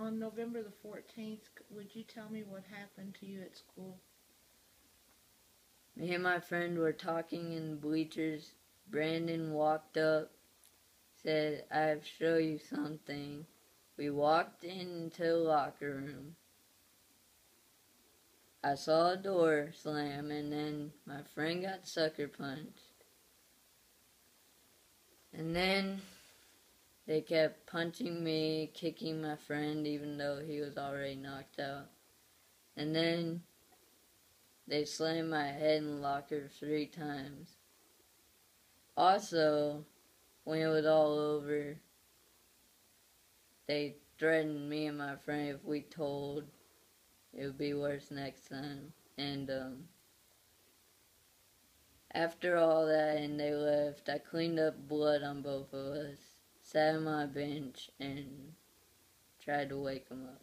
on November the 14th, would you tell me what happened to you at school? Me and my friend were talking in the bleachers. Brandon walked up, said, I'll show you something. We walked into the locker room. I saw a door slam and then my friend got sucker punched. And then they kept punching me, kicking my friend even though he was already knocked out. And then they slammed my head in the locker three times. Also, when it was all over, they threatened me and my friend if we told it would be worse next time. And um, after all that and they left, I cleaned up blood on both of us, sat on my bench, and tried to wake him up.